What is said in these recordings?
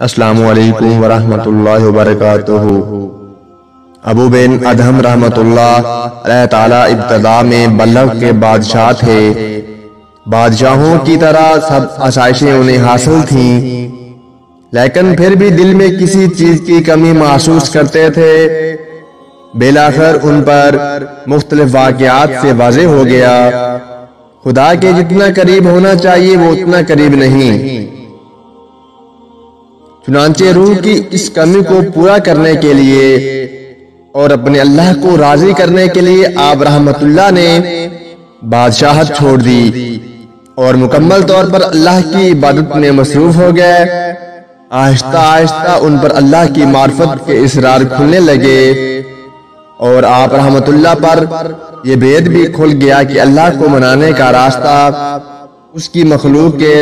अस्सलाम वालेकुम वरहमतुल्लाहि वबरकातुहू। अबू बिन अदहम रहमतुल्लाह ताला इब्तदा में बल्लभ के बादशाह थे। बादशाहों की तरह सब आसाइशें उन्हें हासिल थीं। लेकिन फिर भी दिल में किसी चीज़ की कमी महसूस करते थे। बेलाखर उन पर मुख्तलिफ़ वाकयात से वाजे हो गया। खुदा के जितना करीब होना चाहिए वो उतना करीब नहीं। चुनाचे रूह की इस कमी को पूरा करने के लिए और अपने अल्लाह को राज़ी करने के लिए आप रहमतुल्लाह ने बादशाहत छोड़ दी। और मुकम्मल तौर पर अल्लाह की इबादत में मसरूफ हो गए। आहिस्ता आहिस्ता उन पर अल्लाह की मार्फत के इसरार खुलने लगे। और आप रहमतुल्लाह पर यह भेद भी खुल गया कि अल्लाह को मनाने का रास्ता उसकी मखलूक के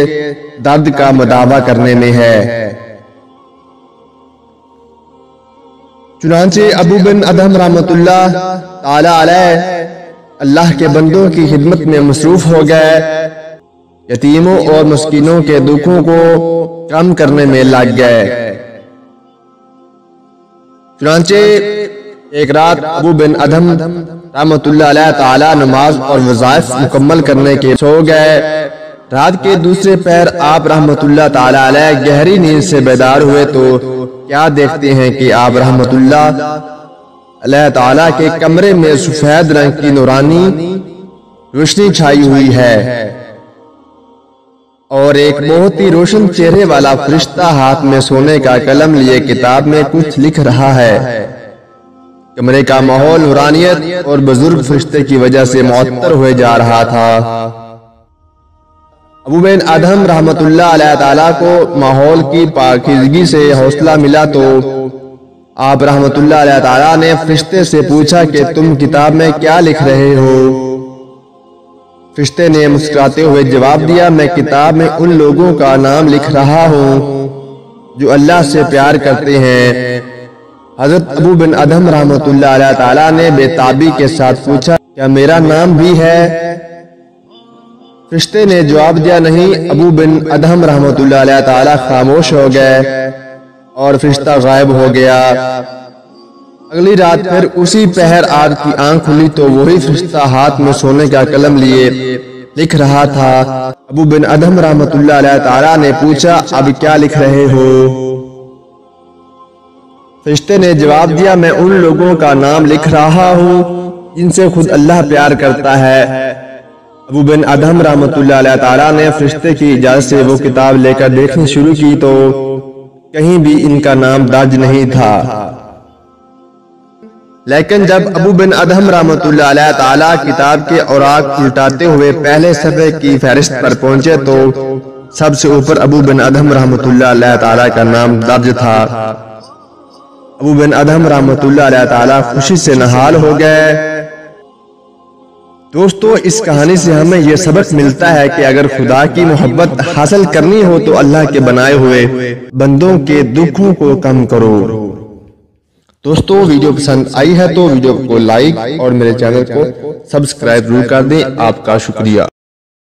दर्द का मदावा करने में है। चुनाचे अबू बिन अदम अल्लाह के बंदों की खिदमत में मसरूफ हो गए। यतीमों और मस्किनों के दुखों को कम करने में लग गए। चुनाचे एक रात अबू बिन ताला नमाज़ और वजायफ मुकम्मल करने के सो गए। रात के दूसरे पैर आप रहमतुल्लाह ताला गहरी नींद से बेदार हुए तो क्या देखते हैं कि आप रहमतुल्लाह ताला के कमरे में सफ़ेद रंग की नूरानी रोशनी छाई हुई है और एक बहुत ही रोशन चेहरे वाला फरिश्ता हाथ में सोने का कलम लिए किताब में कुछ लिख रहा है। कमरे का माहौल नूरानियत और बुज़ुर्ग फरिश्ते की वजह से मुअत्तर हुए जा रहा था। अबू रहमतुल्लाह ताला को माहौल की पाकिजगी से हौसला मिला तो आप रहमतुल्लाह ताला ने फरिश्ते से पूछा कि तुम किताब में क्या लिख रहे हो? फरिश्ते ने मुस्कुराते हुए जवाब दिया, मैं किताब में उन लोगों का नाम लिख रहा हूँ जो अल्लाह से प्यार करते हैं। हज़रत अबू बिन अदम ताला ने बेताबी के साथ पूछा, क्या मेरा नाम भी है? रिश्ते ने जवाब दिया, नहीं, अबू बिन अदम ताला खामोश हो गए और फरिश्ता गायब हो गया। अगली रात फिर उसी पहर आग की आँख खुली तो वही फरिश्ता हाथ में सोने का कलम लिए लिख रहा था। अबू बिन अदम ताला ने पूछा, अब क्या लिख रहे हो? फरिश्ते ने जवाब दिया, मैं उन लोगों का नाम लिख रहा हूँ, जिनसे खुद अल्लाह प्यार करता है। अबू बिन अदम ताला ने फरिश्ते की इजाज़त से वो किताब लेकर देखनी शुरू की तो कहीं भी इनका नाम दर्ज नहीं था। लेकिन जब अबू बिन अदम रहमतुल्लाह ताला किताब के औराक उल्टाते हुए पहले सफे की फहरिस्त पर पहुँचे तो सबसे ऊपर अबू बिन अदम रहमतुल्लाह ताला का नाम दर्ज था। अबू बिन अदम रहमतुल्लाह खुशी से नहाल हो गए। दोस्तों, इस कहानी से हमें यह सबक मिलता है कि अगर खुदा की मोहब्बत हासिल करनी हो तो अल्लाह के बनाए हुए बंदों के दुखों को कम करो। दोस्तों, वीडियो पसंद आई है तो वीडियो को लाइक और मेरे चैनल को सब्सक्राइब ज़रूर कर दें। आपका शुक्रिया।